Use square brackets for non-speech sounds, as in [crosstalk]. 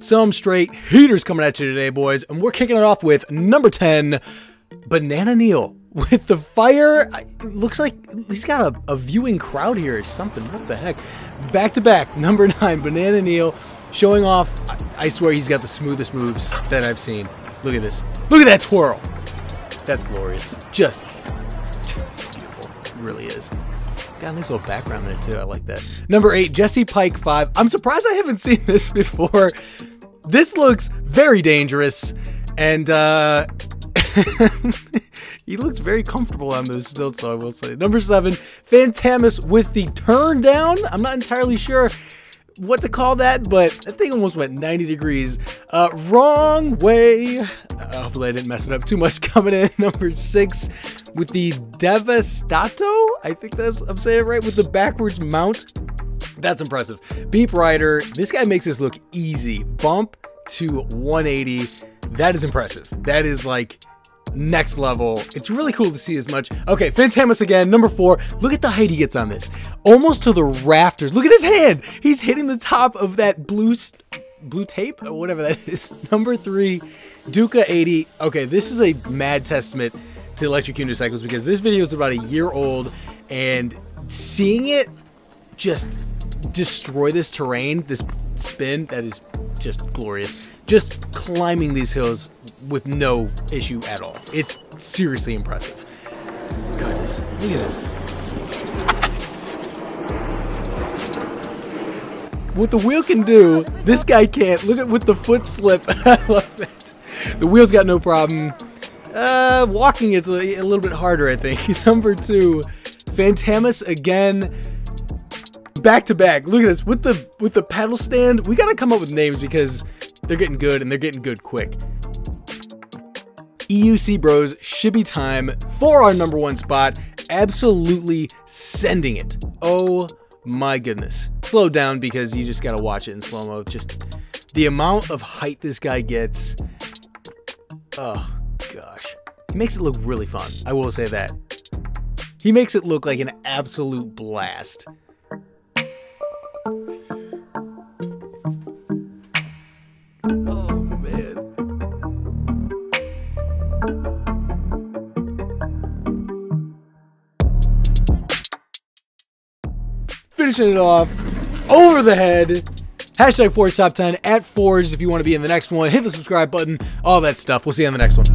Some straight heaters coming at you today, boys, and we're kicking it off with number 10, Banana Neil. [laughs] With the fire, looks like he's got a, a viewing crowd here or something. What the heck? Back to back, [laughs] number 9, Banana Neil, showing off. I, I swear he's got the smoothest moves that I've seen. Look at this. Look at that twirl. That's glorious. Just [laughs] beautiful. It really is. Got a nice little background there too. I like that. Number eight, Jesse Pike five. I'm surprised I haven't [laughs] seen this before. This looks very dangerous, and uh, [laughs] he looks very comfortable on those stilts. So I will say. Number seven, Fantamus with the turn down. I'm not entirely sure what to call that, but that thing almost went 90 degrees. Uh, wrong way. Uh, hopefully I didn't mess it up too much. [laughs] Coming in number six with the Devastato. I think that's I'm saying it right with the backwards mount. That's impressive. Beep Rider. This guy makes this look easy. Bump to 180. That is impressive. That is like next level. It's really cool to see as much. Okay, Fantamus again, number four. Look at the height he gets on this. Almost to the rafters. Look at his hand. He's hitting the top of that blue blue tape or whatever that is. [laughs] Number three, Duca 80. Okay, this is a mad testament to electric unicycles because this video is about a year old and seeing it just destroy this terrain, this spin, that is just glorious. Just climbing these hills with no issue at all. It's seriously impressive. Goodness, look at this. What the wheel can do, this guy can't. Look at with the foot slip. [laughs] I love that. The wheel's got no problem. Uh, walking it's a, a little bit harder, I think. [laughs] Number two, Fantamus again back to back. Look at this with the with the pedal stand. We gotta come up with names because they're getting good and they're getting good quick. EUC Bros Shibby Time for our number one spot. Absolutely sending it. Oh my goodness. Slow down because you just gotta watch it in slow mo. Just the amount of height this guy gets. Oh gosh. He makes it look really fun. I will say that. He makes it look like an absolute blast. Finishing it off over the head. Hashtag Fordged Top 10 at Fordged if you want to be in the next one. Hit the subscribe button, all that stuff. We'll see you on the next one.